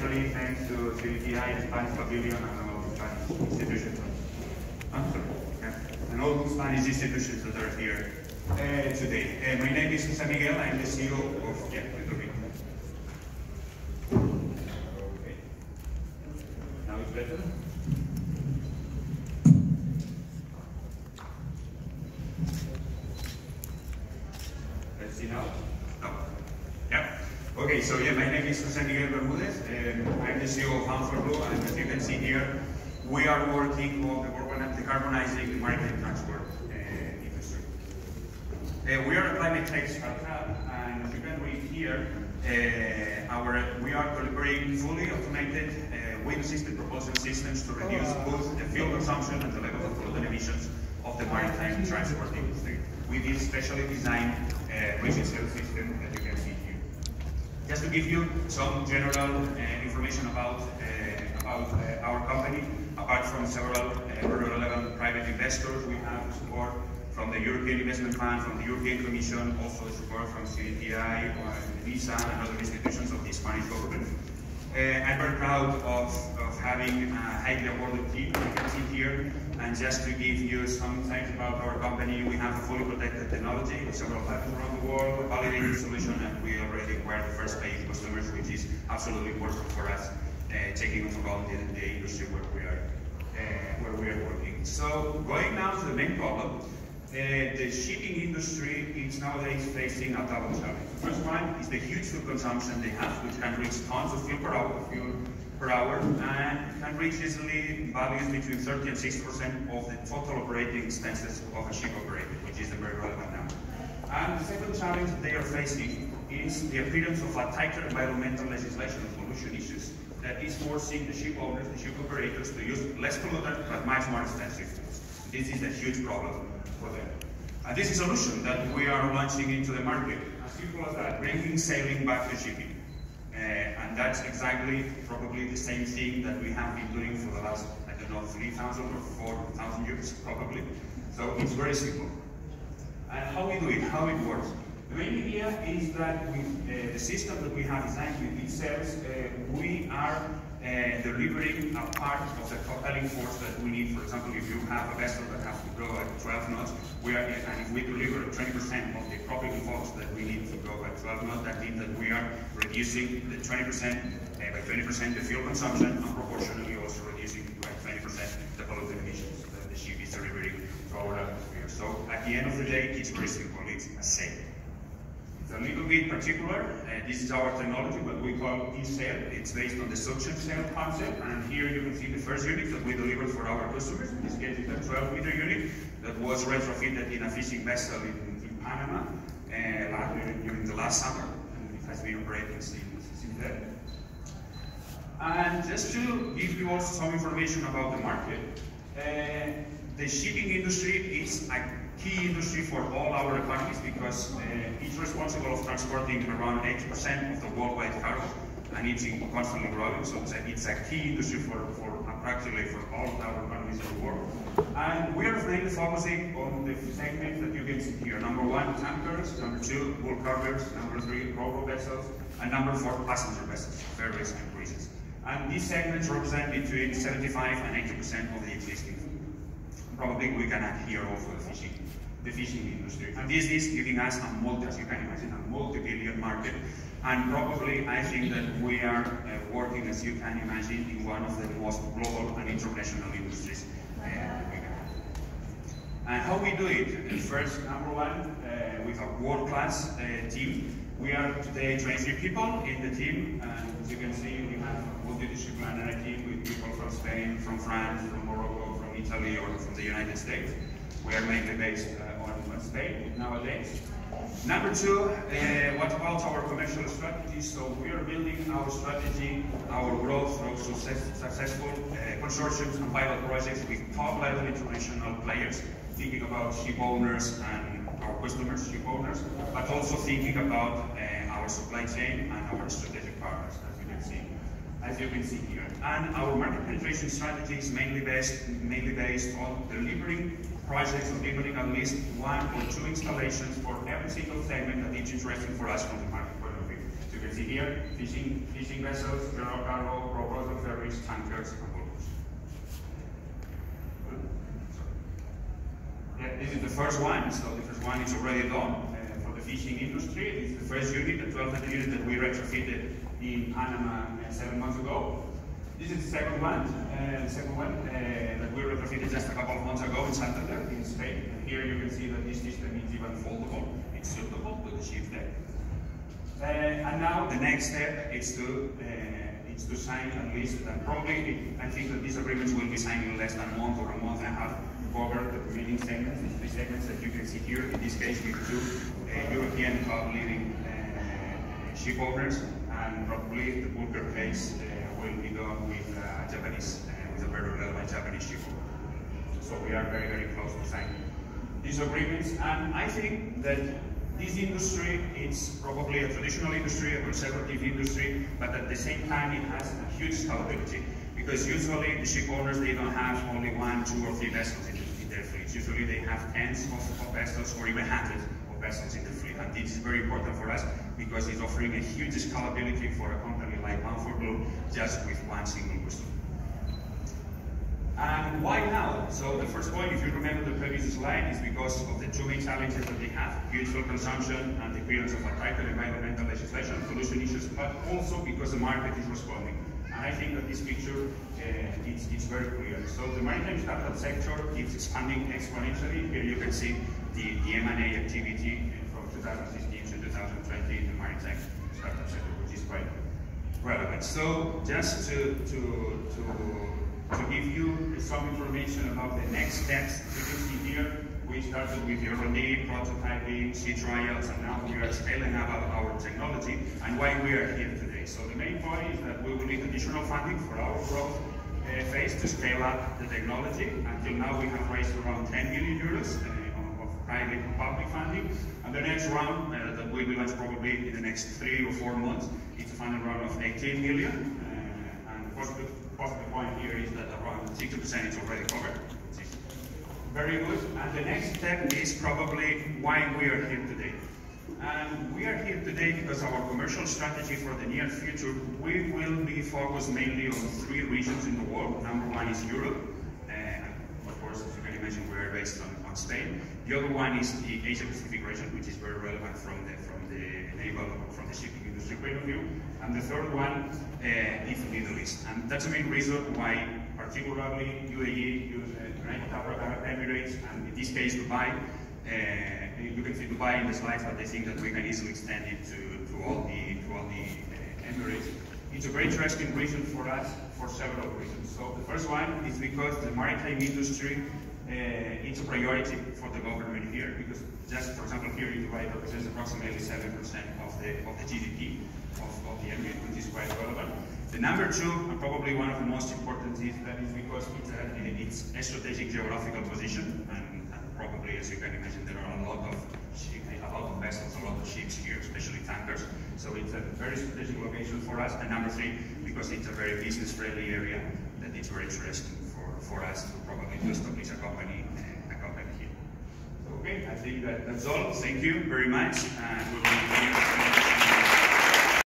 especially thanks to CDTI, Spanish Pavilion, and all the Spanish institutions. I'm sorry. Yeah. And all the Spanish institutions that are here uh, today. Uh, my name is Jose Miguel. I'm the CEO of yeah. Okay. Now it's better. Let's see now. Okay, so yeah, my name is Jose Miguel Bermudez. Um, I'm the CEO of Bound4Blue, and as you can see here, we are working on the decarbonizing maritime transport uh, industry. Uh, we are a climate tech startup, and as you can read here, uh, our we are delivering fully automated uh, wind-assisted propulsion systems to reduce both the fuel consumption and the level of pollutant emissions of the maritime transport industry. With this specially designed uh, rigid sail system that you can see here. Just to give you some general uh, information about uh, about uh, our company, apart from several very relevant private investors, we have support from the European Investment Fund, from the European Commission, also support from CDTI, VISA, and other institutions of the Spanish government. Uh, I'm very proud of, of having a highly awarded team, you can see here. And just to give you some insights about our company, we have a fully protected technology, several patents around the world, validated solution, and we already acquired the first paying customers, which is absolutely important for us, uh, taking into account the, the industry where we are uh, where we are working. So going now to the main problem, uh, the shipping industry is nowadays facing a double challenge. The first one is the huge fuel consumption they have, which can reach tons of fuel per hour, fuel per hour, and can reach easily values between 30 and 60 percent of the total operating expenses of a ship operator, which is a very relevant number. And the second challenge they are facing is the appearance of a tighter environmental legislation on pollution issues that is forcing the ship owners, the ship operators to use less pollutant but much more expensive fuels. This is a huge problem for them. And this is a solution that we are launching into the market, as simple as that, bringing sailing back to shipping. That's exactly probably the same thing that we have been doing for the last, I don't know, 3,000 or 4,000 years, probably. So it's very simple. And how we do it, how it works. The main idea is that with uh, the system that we have designed with these cells, uh, we are uh, delivering a part of the propelling force that we need. For example, if you have a vessel that has to go at 12 knots, we are, and if we deliver 20% of the propelling force that we need to go at 12 knots, that means that we are reducing the 20% uh, by 20% the fuel consumption and proportionally also reducing by 20% the pollutant emissions that the ship is delivering to our atmosphere. So at the end of the day, it's very simple. It's a sail. Little bit particular. Uh, this is our technology, what we call e-sail. It's based on the suction sail concept, and here you can see the first unit that we delivered for our customers. In this case, it's a 12-meter unit that was retrofitted in a fishing vessel in, in Panama uh, during the last summer, and it has been operating since, since then. And just to give you also some information about the market, uh, the shipping industry is a key industry for all our economies because uh, it's responsible of transporting around 80% of the worldwide cargo and it's constantly growing. So it's a, key industry for, for practically for all our economies of the world. And we are mainly focusing on the segments that you can see here. Number one, tankers. Number two, bulk carriers. Number three, ro-ro vessels. And number four, passenger vessels, and cruises. And these segments represent between 75 and 80% of the existing probably we can add here also fishing, the fishing industry. And this is giving us a multi, as you can imagine, a multi-billion market. And probably I think that we are uh, working, as you can imagine, in one of the most global and international industries uh, we have. And how we do it? First, number one, uh, with a world-class uh, team. We are today 23 people in the team, and as you can see, we have a multidisciplinary team with people from Spain, from France, from Morocco, from Italy, or from the United States. We are mainly based uh, on, Spain nowadays. Number two, uh, what about our commercial strategy? So we are building our strategy, our growth through success, successful uh, consortiums and pilot projects with top-level international players, thinking about ship owners and our customers, ship owners, but also thinking about uh, our supply chain and our strategic partners, as you can see, here. And our market penetration strategy is mainly based, mainly based on delivering projects, delivering at least one or two installations for every single segment that is interesting for us from the market point of view. So you can see here, fishing, fishing vessels, general cargo, robots, ferries, tankers, and bulkers. Yeah, this is the first one, so the first one is already done uh, for the fishing industry. Is the first unit, the 1200 unit that we retrofitted in Panama uh, seven months ago. This is the second one, uh, the second one uh, that we retrofitted just a couple of months ago in Santander, in Spain. And here you can see that this system is even foldable. It's suitable with the shift deck. Uh, and now the next step is to uh, is to sign at least, and probably I think that these agreements will be signed in less than a month or a month and a half to cover the remaining segments, these three segments that you can see here. In this case, with two uh, European club leading ship owners, and probably the bunker case uh, will be done with uh, Japanese, uh, with a very relevant Japanese ship owner. So we are very, very close to signing these agreements, and I think that this industry is probably a traditional industry, a conservative industry, but at the same time it has a huge scalability because usually the ship owners they don't have only one, two, or three vessels in, in their fleets. Usually they have tens of, of vessels or even hundreds of vessels in the fleet, and this is very important for us because it's offering a huge scalability for a company like Bound4Blue just with one single customer. And why now? So the first point, if you remember the previous slide, is because of the two main challenges that they have, fuel consumption and the appearance of a tighter environmental legislation pollution issues, but also because the market is responding. And I think that this picture, uh, it's, it's very clear. So the maritime startup sector keeps expanding exponentially. Here you can see the, the M&A activity from 2015 to 2020 in the maritime startup sector, which is quite relevant. So just to, to, to to give you some information about the next steps. You can see here, we started with R&D, prototyping, sea trials, and now we are scaling up our technology and why we are here today. So the main point is that we will need additional funding for our growth uh, phase to scale up the technology. Until now, we have raised around 10 million euros uh, private and public funding. And the next round uh, that we will launch probably in the next three or four months is a funding round of 18 million. Uh, and the positive positive point here is that around 60% is already covered. Very good. And the next step is probably why we are here today. And we are here today because our commercial strategy for the near future, we will be focused mainly on three regions in the world. Number one is Europe. Uh, imagine, we are based on, on Spain. The other one is the Asia Pacific region, which is very relevant from the from the naval, from the shipping industry point of view. And the third one uh, is the Middle East. And that's the main reason why, particularly UAE, United Arab Emirates, and in this case Dubai, uh, you can see Dubai in the slides, but I think that we can easily extend it to, to all the, to all the uh, Emirates. It's a very interesting region for us for several reasons. So the first one is because the maritime industry uh, Uh, it's a priority for the government here because just for example here in Dubai represents approximately 7% of the of the GDP of, of the emirate, which is quite relevant. The number two, and probably one of the most important, is that is because it's a, it's a strategic geographical position, and, and, probably, as you can imagine, there are a lot of a lot of vessels, a lot of ships here, especially tankers. So it's a very strategic location for us. And number three, because it's a very business-friendly area, that it's very interesting for, us to probably to establish a company, uh, a company here. So, okay, I think that that's all. Thank you very much,